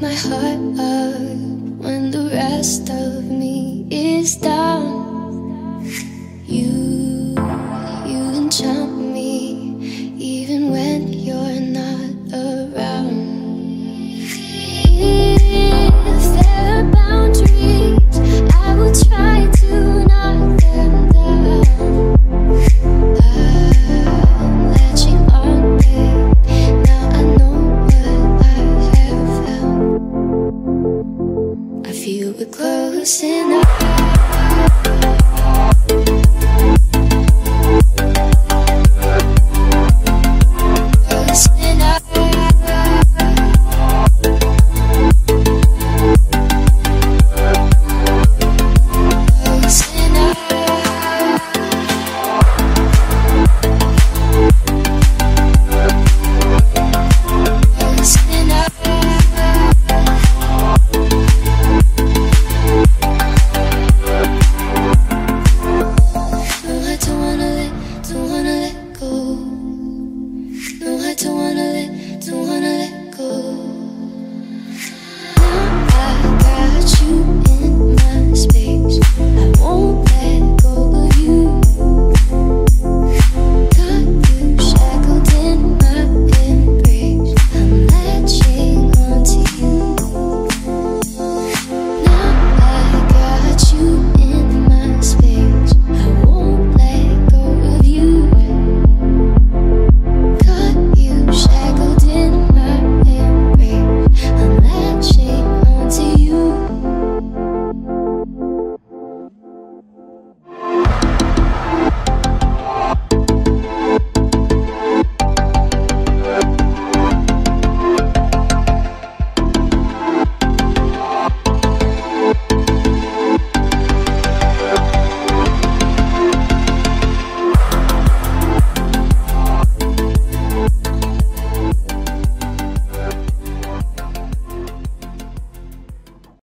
my heart up when the rest of me is down. sinner. don't wanna live, don't wanna live.